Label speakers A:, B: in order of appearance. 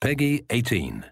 A: Peggy 18.